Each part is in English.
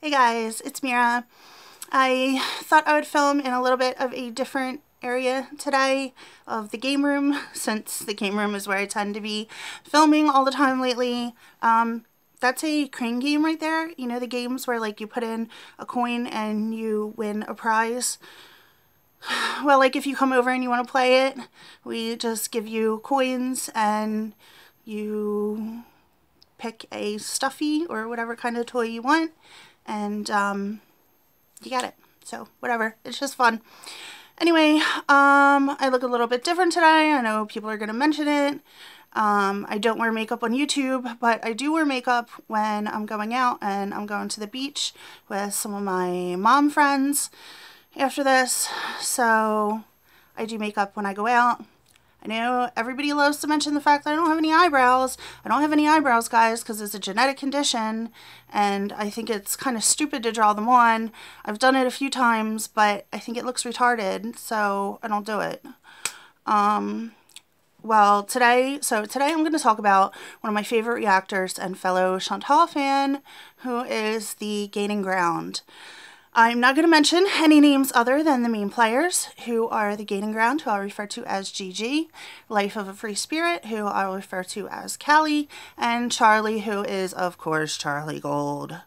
Hey guys, it's Mera. I thought I would film in a little bit of a different area today of the game room since the game room is where I tend to be filming all the time lately. Um, that's a crane game right there. You know the games where like you put in a coin and you win a prize? Well, like if you come over and you want to play it, we just give you coins and you pick a stuffy or whatever kind of toy you want and um, you get it. So whatever, it's just fun. Anyway, um, I look a little bit different today. I know people are going to mention it. Um, I don't wear makeup on YouTube, but I do wear makeup when I'm going out and I'm going to the beach with some of my mom friends after this. So I do makeup when I go out. I know everybody loves to mention the fact that I don't have any eyebrows. I don't have any eyebrows, guys, because it's a genetic condition, and I think it's kind of stupid to draw them on. I've done it a few times, but I think it looks retarded, so I don't do it. Um, well, today, so today I'm going to talk about one of my favorite reactors and fellow Chantal fan, who is the Gaining Ground. I'm not going to mention any names other than the main players, who are the Gaining Ground, who I'll refer to as GG, Life of a Free Spirit, who I'll refer to as Callie, and Charlie, who is, of course, Charlie Gold.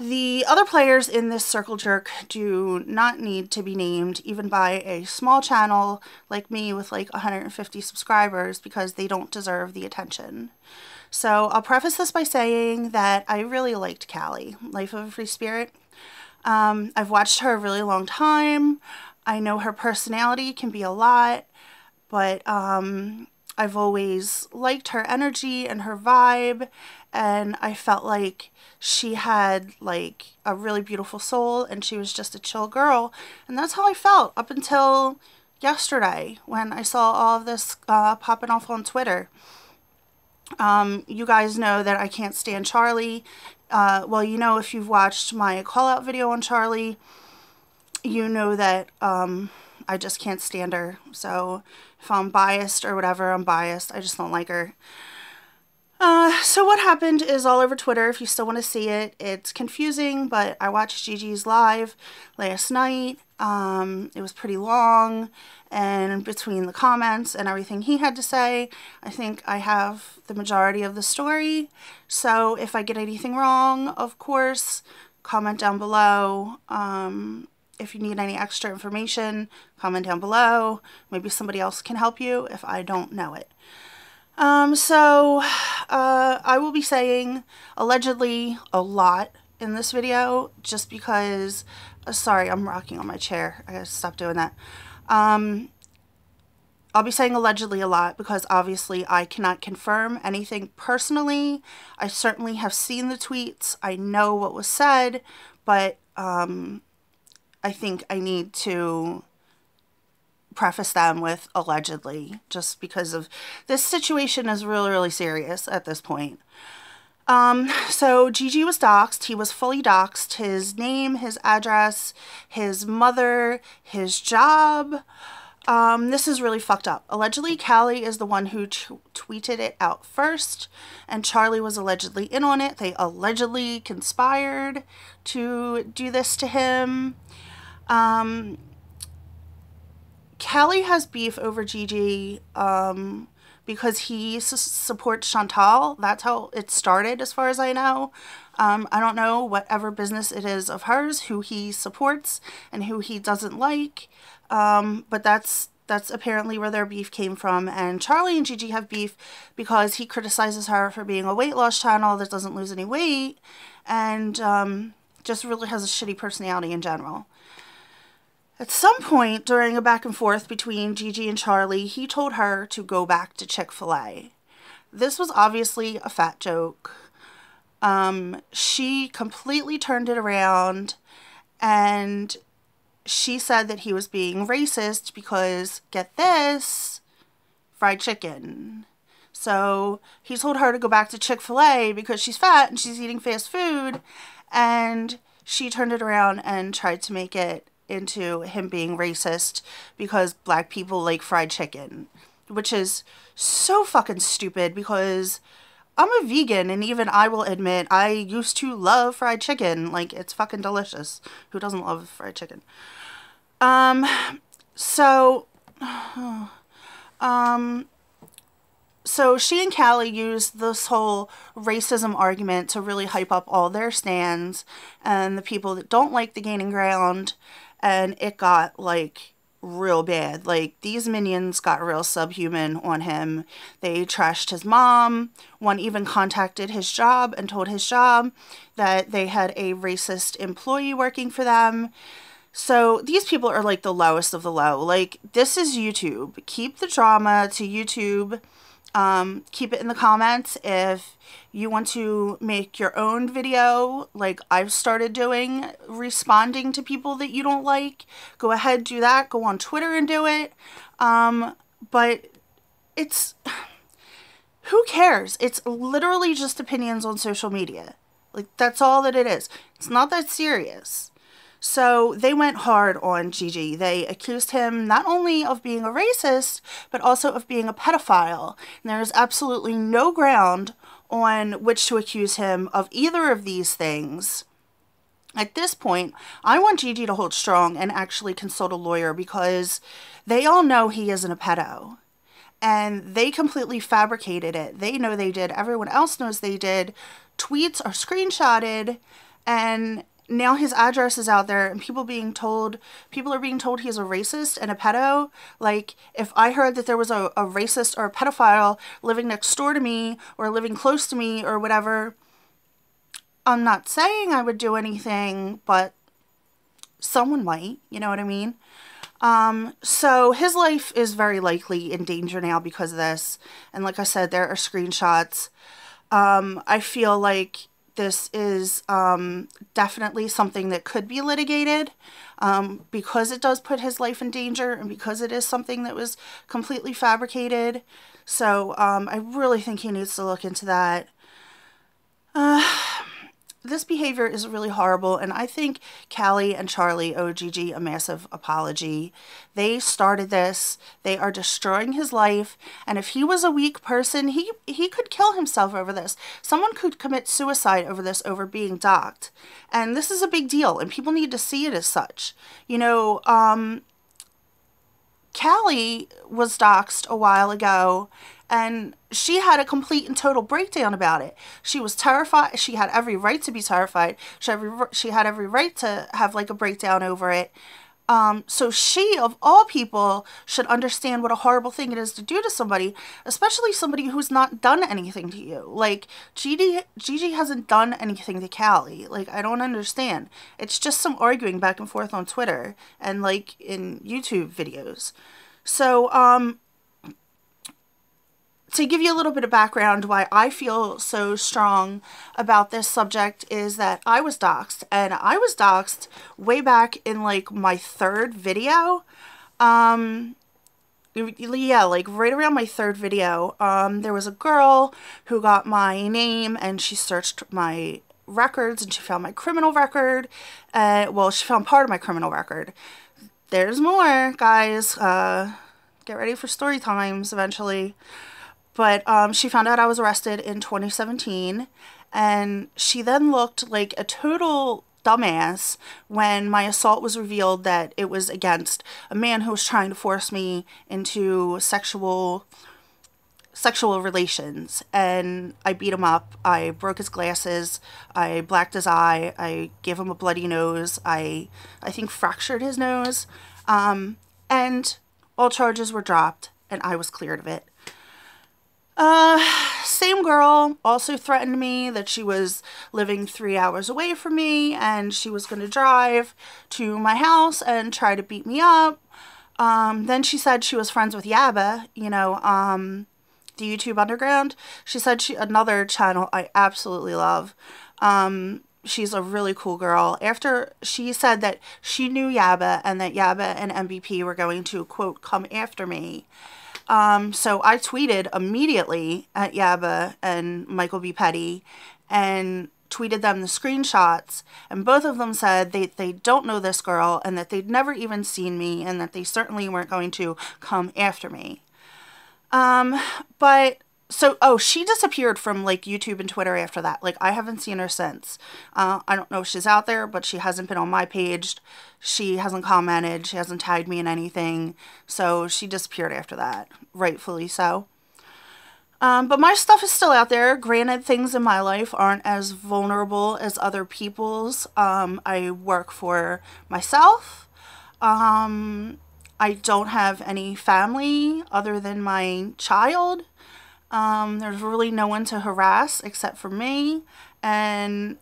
The other players in this circle jerk do not need to be named, even by a small channel like me with like 150 subscribers, because they don't deserve the attention. So I'll preface this by saying that I really liked Callie, Life of a Free Spirit. Um, I've watched her a really long time. I know her personality can be a lot, but um, I've always liked her energy and her vibe, and I felt like she had like a really beautiful soul and she was just a chill girl. And that's how I felt up until yesterday when I saw all of this uh, popping off on Twitter. Um, you guys know that I can't stand Charlie uh, well, you know, if you've watched my call out video on Charlie, you know that um, I just can't stand her. So if I'm biased or whatever, I'm biased. I just don't like her. Uh, so what happened is all over Twitter, if you still want to see it. It's confusing, but I watched GG's live last night. Um, it was pretty long, and between the comments and everything he had to say, I think I have the majority of the story. So if I get anything wrong, of course, comment down below. Um, if you need any extra information, comment down below. Maybe somebody else can help you if I don't know it. Um, so, uh, I will be saying allegedly a lot in this video just because, uh, sorry, I'm rocking on my chair. I gotta stop doing that. Um, I'll be saying allegedly a lot because obviously I cannot confirm anything personally. I certainly have seen the tweets. I know what was said, but um, I think I need to preface them with allegedly, just because of this situation is really, really serious at this point. Um, so GG was doxxed. He was fully doxxed. His name, his address, his mother, his job. Um, this is really fucked up. Allegedly, Callie is the one who tweeted it out first, and Charlie was allegedly in on it. They allegedly conspired to do this to him. Um, Callie has beef over GG um, because he supports Chantal. That's how it started, as far as I know. Um, I don't know whatever business it is of hers, who he supports and who he doesn't like. Um, but that's that's apparently where their beef came from. And Charlie and GG have beef because he criticizes her for being a weight loss channel that doesn't lose any weight and um, just really has a shitty personality in general. At some point during a back and forth between GG and Charlie, he told her to go back to Chick-fil-A. This was obviously a fat joke. Um, she completely turned it around and she said that he was being racist because, get this, fried chicken. So he told her to go back to Chick-fil-A because she's fat and she's eating fast food. And she turned it around and tried to make it into him being racist because black people like fried chicken, which is so fucking stupid because I'm a vegan, and even I will admit I used to love fried chicken. Like, it's fucking delicious. Who doesn't love fried chicken? Um, so, um, so she and Callie used this whole racism argument to really hype up all their stands and the people that don't like the gaining ground, and it got like real bad. Like these minions got real subhuman on him. They trashed his mom. One even contacted his job and told his job that they had a racist employee working for them. So these people are like the lowest of the low. Like this is YouTube. Keep the drama to YouTube. Um, keep it in the comments if you want to make your own video like I've started doing, responding to people that you don't like, go ahead, do that. Go on Twitter and do it. Um, but it's, who cares? It's literally just opinions on social media. Like, that's all that it is. It's not that serious. So they went hard on GG. They accused him not only of being a racist, but also of being a pedophile. And there's absolutely no ground on which to accuse him of either of these things. At this point, I want GG to hold strong and actually consult a lawyer because they all know he isn't a pedo. And they completely fabricated it. They know they did. Everyone else knows they did. Tweets are screenshotted and now his address is out there and people being told people are being told he's a racist and a pedo like if i heard that there was a, a racist or a pedophile living next door to me or living close to me or whatever i'm not saying i would do anything but someone might you know what i mean um, so his life is very likely in danger now because of this. And like I said, there are screenshots. Um, I feel like this is um, definitely something that could be litigated um, because it does put his life in danger and because it is something that was completely fabricated. So um, I really think he needs to look into that. Uh, this behavior is really horrible, and I think Callie and Charlie owe GG a massive apology. They started this. They are destroying his life, and if he was a weak person, he he could kill himself over this. Someone could commit suicide over this, over being doxxed, and this is a big deal, and people need to see it as such. You know, um, Callie was doxxed a while ago, and she had a complete and total breakdown about it. She was terrified. She had every right to be terrified. She had every, she had every right to have like a breakdown over it. Um, so she, of all people, should understand what a horrible thing it is to do to somebody, especially somebody who's not done anything to you. Like, GG, GG hasn't done anything to Callie. Like, I don't understand. It's just some arguing back and forth on Twitter and, like, in YouTube videos. So, um, to give you a little bit of background why I feel so strong about this subject is that I was doxxed and I was doxxed way back in like my third video. Um, yeah, like right around my third video, um, there was a girl who got my name and she searched my records and she found my criminal record. Uh, well, she found part of my criminal record. There's more, guys. Uh, get ready for story times eventually. But um, she found out I was arrested in 2017, and she then looked like a total dumbass when my assault was revealed that it was against a man who was trying to force me into sexual sexual relations and I beat him up. I broke his glasses. I blacked his eye. I gave him a bloody nose. I I think fractured his nose. Um, and all charges were dropped and I was cleared of it. Uh, same girl also threatened me that she was living three hours away from me and she was going to drive to my house and try to beat me up. Um, then she said she was friends with Yaba, you know, um, the YouTube Underground. She said she, another channel I absolutely love. Um, she's a really cool girl. After she said that she knew Yaba and that Yaba and MVP were going to, quote, come after me. Um, so I tweeted immediately at Yaba and Michael B. Petty and tweeted them the screenshots and both of them said they, they don't know this girl and that they'd never even seen me and that they certainly weren't going to come after me. Um, but so oh she disappeared from like youtube and twitter after that like i haven't seen her since uh, i don't know if she's out there but she hasn't been on my page she hasn't commented she hasn't tagged me in anything so she disappeared after that rightfully so um, but my stuff is still out there. Granted, things in my life aren't as vulnerable as other people's. Um, I work for myself. Um, I don't have any family other than my child. Um, there's really no one to harass except for me. And,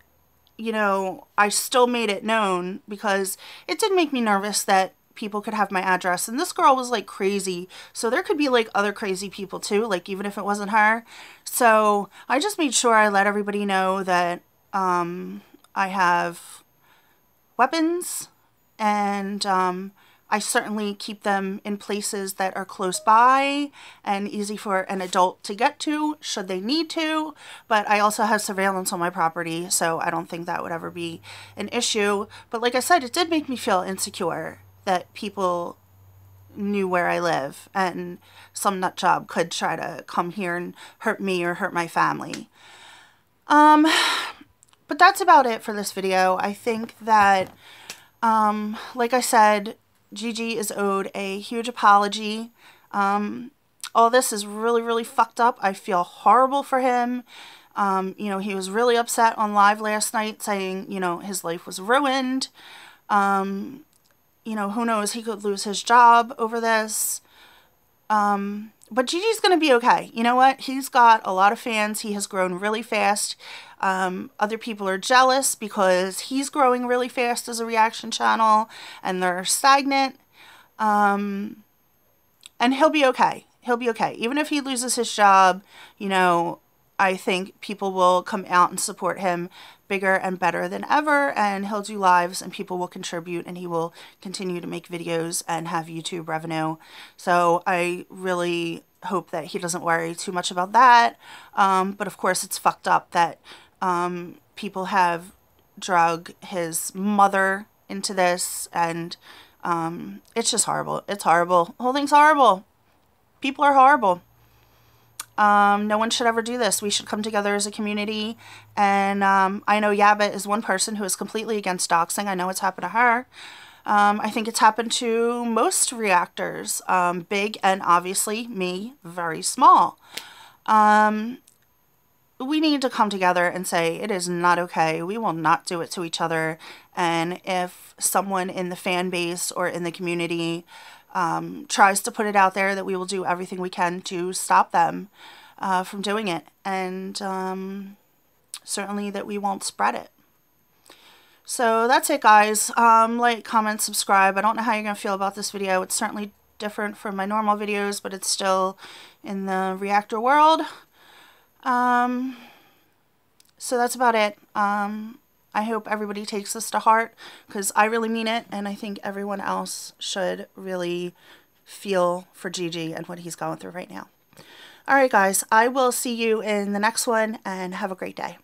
you know, I still made it known because it did make me nervous that people could have my address. And this girl was like crazy. So there could be like other crazy people too, like even if it wasn't her. So I just made sure I let everybody know that um, I have weapons and um, I certainly keep them in places that are close by and easy for an adult to get to should they need to. But I also have surveillance on my property, so I don't think that would ever be an issue. But like I said, it did make me feel insecure that people knew where I live and some nut job could try to come here and hurt me or hurt my family. Um, but that's about it for this video. I think that, um, like I said, GG is owed a huge apology. Um, all this is really, really fucked up. I feel horrible for him. Um, you know, he was really upset on live last night saying, you know, his life was ruined. Um, you know, who knows, he could lose his job over this. Um, but GG's going to be okay. You know what? He's got a lot of fans. He has grown really fast. Um, other people are jealous because he's growing really fast as a reaction channel and they're stagnant. Um, and he'll be okay. He'll be okay. Even if he loses his job, you know, I think people will come out and support him bigger and better than ever and he'll do lives and people will contribute and he will continue to make videos and have YouTube revenue. So I really hope that he doesn't worry too much about that. Um, but of course it's fucked up that um, people have drug his mother into this and um, it's just horrible. It's horrible. The whole thing's horrible. People are horrible. Um, no one should ever do this. We should come together as a community. And um, I know Yabba is one person who is completely against doxing. I know it's happened to her. Um, I think it's happened to most reactors, um, big and obviously me, very small. Um, we need to come together and say it is not okay. We will not do it to each other. And if someone in the fan base or in the community um, tries to put it out there that we will do everything we can to stop them uh, from doing it. And um, certainly that we won't spread it. So that's it, guys. Um, like, comment, subscribe. I don't know how you're going to feel about this video. It's certainly different from my normal videos, but it's still in the reactor world. Um, so that's about it. Um, I hope everybody takes this to heart because I really mean it and I think everyone else should really feel for GG and what he's going through right now. Alright guys, I will see you in the next one and have a great day.